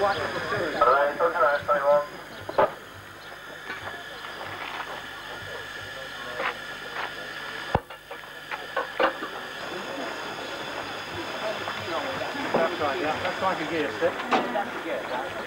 Watch the. That's why I can get it.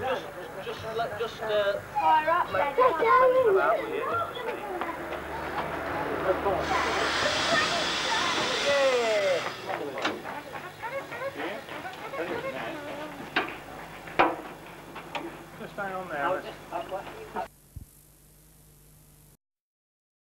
Just, just, just, uh, Fire up, let, just, just, the phone.